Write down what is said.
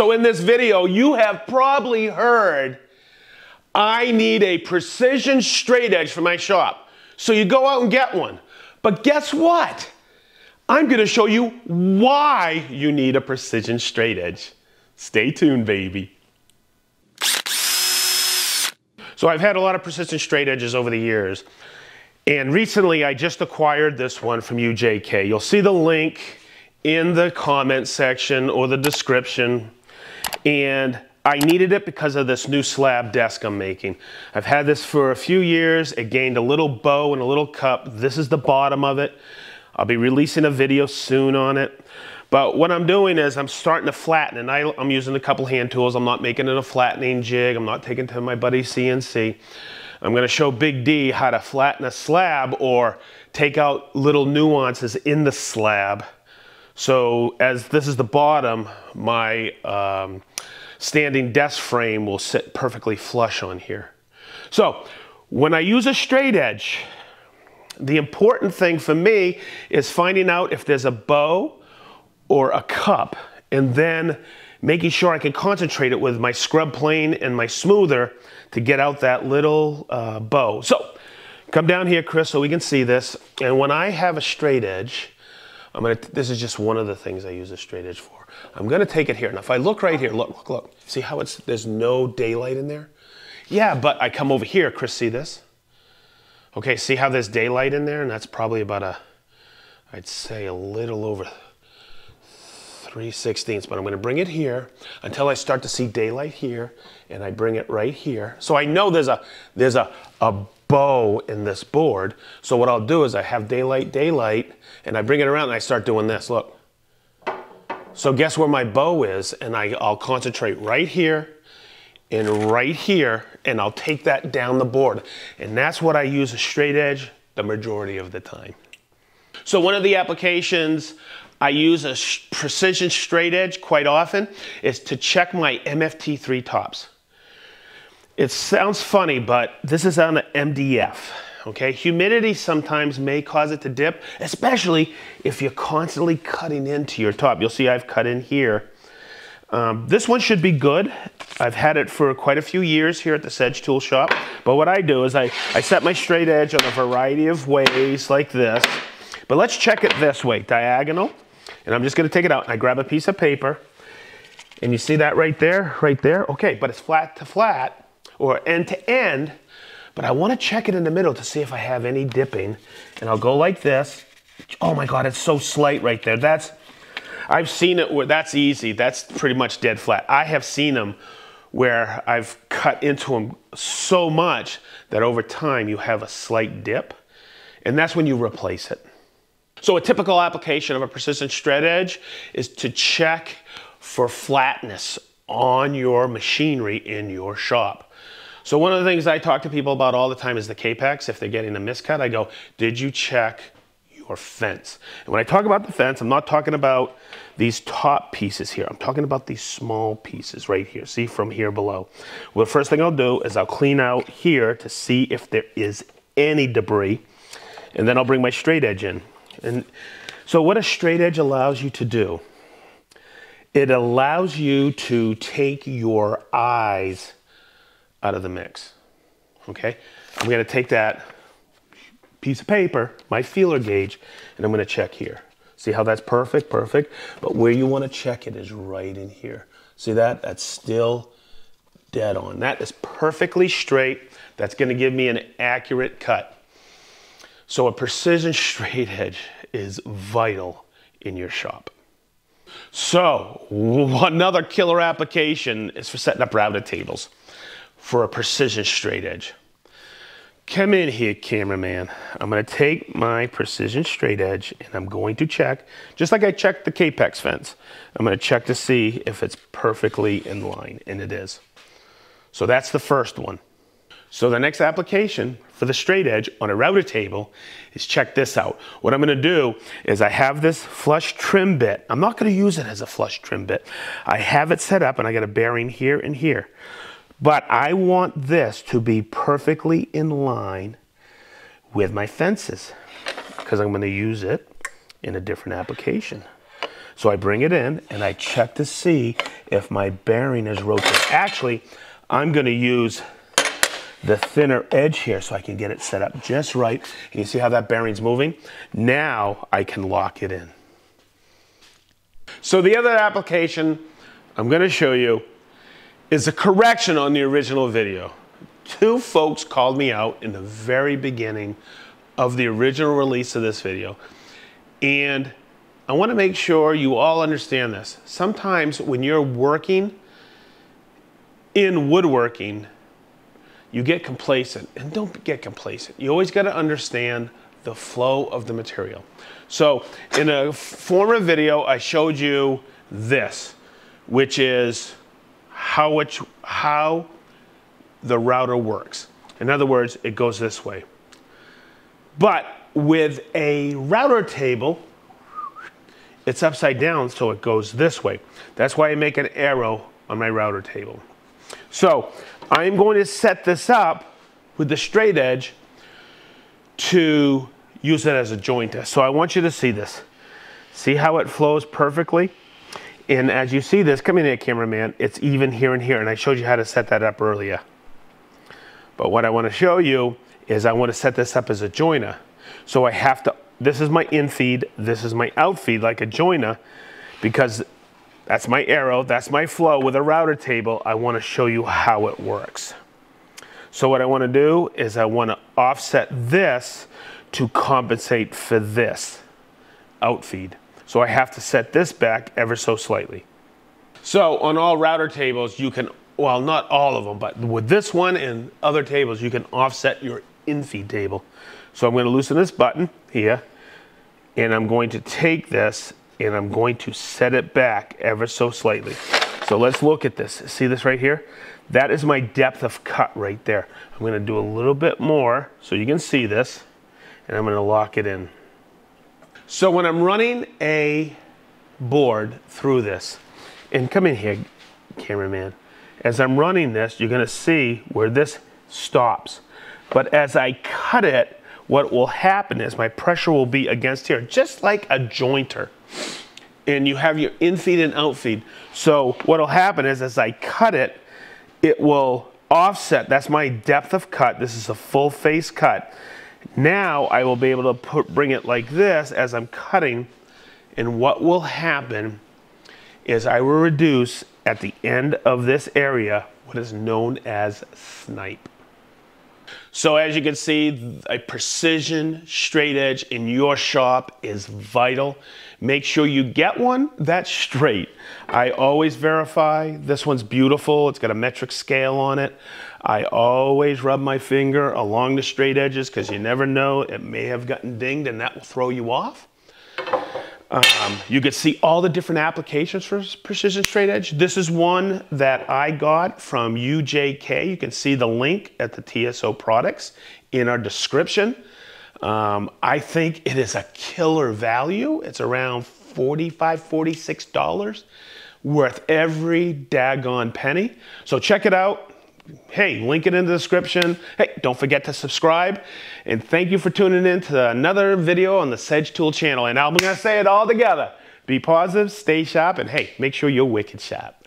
So in this video, you have probably heard, I need a precision straight edge for my shop. So you go out and get one. But guess what? I'm gonna show you why you need a precision straight edge. Stay tuned, baby. So I've had a lot of precision straight edges over the years. And recently I just acquired this one from UJK. You'll see the link in the comment section or the description. And I needed it because of this new slab desk I'm making. I've had this for a few years. It gained a little bow and a little cup. This is the bottom of it. I'll be releasing a video soon on it. But what I'm doing is I'm starting to flatten and I, am using a couple hand tools. I'm not making it a flattening jig. I'm not taking to my buddy CNC. I'm gonna show Big D how to flatten a slab or take out little nuances in the slab. So as this is the bottom, my um, standing desk frame will sit perfectly flush on here. So when I use a straight edge, the important thing for me is finding out if there's a bow or a cup and then making sure I can concentrate it with my scrub plane and my smoother to get out that little uh, bow. So come down here, Chris, so we can see this. And when I have a straight edge, I'm gonna, this is just one of the things I use a straight edge for. I'm gonna take it here. Now if I look right here, look, look, look. See how it's, there's no daylight in there? Yeah, but I come over here, Chris, see this? Okay, see how there's daylight in there? And that's probably about a, I'd say a little over 3 sixteenths, but I'm gonna bring it here until I start to see daylight here, and I bring it right here. So I know there's a, there's a, a bow in this board. So what I'll do is I have daylight, daylight, and I bring it around and I start doing this, look. So guess where my bow is, and I, I'll concentrate right here and right here, and I'll take that down the board. And that's what I use a straight edge the majority of the time. So one of the applications I use a precision straight edge quite often is to check my MFT3 tops. It sounds funny, but this is on an MDF, okay? Humidity sometimes may cause it to dip, especially if you're constantly cutting into your top. You'll see I've cut in here. Um, this one should be good. I've had it for quite a few years here at the Sedge Tool Shop. But what I do is I, I set my straight edge on a variety of ways like this. But let's check it this way, diagonal. And I'm just gonna take it out and I grab a piece of paper and you see that right there, right there? Okay, but it's flat to flat or end to end, but I wanna check it in the middle to see if I have any dipping. And I'll go like this. Oh my God, it's so slight right there. That's, I've seen it where that's easy. That's pretty much dead flat. I have seen them where I've cut into them so much that over time you have a slight dip. And that's when you replace it. So a typical application of a persistent straight edge is to check for flatness on your machinery in your shop. So one of the things I talk to people about all the time is the Kapex. If they're getting a miscut, I go, did you check your fence? And when I talk about the fence, I'm not talking about these top pieces here. I'm talking about these small pieces right here. See from here below. Well, the first thing I'll do is I'll clean out here to see if there is any debris. And then I'll bring my straight edge in. And so what a straight edge allows you to do, it allows you to take your eyes out of the mix. Okay? I'm gonna take that piece of paper, my feeler gauge, and I'm gonna check here. See how that's perfect? Perfect. But where you wanna check it is right in here. See that? That's still dead on. That is perfectly straight. That's gonna give me an accurate cut. So a precision straight edge is vital in your shop. So another killer application is for setting up router tables for a precision straight edge. Come in here, cameraman. I'm gonna take my precision straight edge and I'm going to check, just like I checked the Kapex fence, I'm gonna check to see if it's perfectly in line, and it is. So that's the first one. So the next application for the straight edge on a router table is check this out. What I'm gonna do is I have this flush trim bit. I'm not gonna use it as a flush trim bit. I have it set up and I got a bearing here and here. But I want this to be perfectly in line with my fences because I'm gonna use it in a different application. So I bring it in and I check to see if my bearing is rotated. Actually, I'm gonna use the thinner edge here so I can get it set up just right. And you see how that bearing's moving? Now I can lock it in. So the other application I'm gonna show you is a correction on the original video. Two folks called me out in the very beginning of the original release of this video. And I wanna make sure you all understand this. Sometimes when you're working in woodworking, you get complacent. And don't get complacent. You always got to understand the flow of the material. So in a former video, I showed you this, which is how, it, how the router works. In other words, it goes this way. But with a router table, it's upside down, so it goes this way. That's why I make an arrow on my router table. So I'm going to set this up with the straight edge to use it as a jointer. So I want you to see this. See how it flows perfectly? And as you see this, come in here, cameraman, it's even here and here. And I showed you how to set that up earlier. But what I want to show you is I want to set this up as a joiner. So I have to, this is my in feed, this is my out feed like a joiner because that's my arrow, that's my flow with a router table. I wanna show you how it works. So what I wanna do is I wanna offset this to compensate for this outfeed. So I have to set this back ever so slightly. So on all router tables, you can, well, not all of them, but with this one and other tables, you can offset your infeed table. So I'm gonna loosen this button here, and I'm going to take this and I'm going to set it back ever so slightly. So let's look at this. See this right here? That is my depth of cut right there. I'm gonna do a little bit more so you can see this and I'm gonna lock it in. So when I'm running a board through this, and come in here, cameraman. As I'm running this, you're gonna see where this stops. But as I cut it, what will happen is my pressure will be against here, just like a jointer and you have your infeed and outfeed. So what'll happen is as I cut it, it will offset. That's my depth of cut. This is a full face cut. Now I will be able to put, bring it like this as I'm cutting. And what will happen is I will reduce at the end of this area what is known as snipe. So as you can see, a precision straight edge in your shop is vital. Make sure you get one that's straight. I always verify. This one's beautiful. It's got a metric scale on it. I always rub my finger along the straight edges because you never know, it may have gotten dinged and that will throw you off. Um, you can see all the different applications for precision straight edge. This is one that I got from UJK. You can see the link at the TSO products in our description. Um, I think it is a killer value. It's around $45, $46, worth every daggone penny. So check it out hey, link it in the description. Hey, don't forget to subscribe. And thank you for tuning in to another video on the Sedge Tool channel. And I'm to say it all together. Be positive, stay sharp, and hey, make sure you're wicked sharp.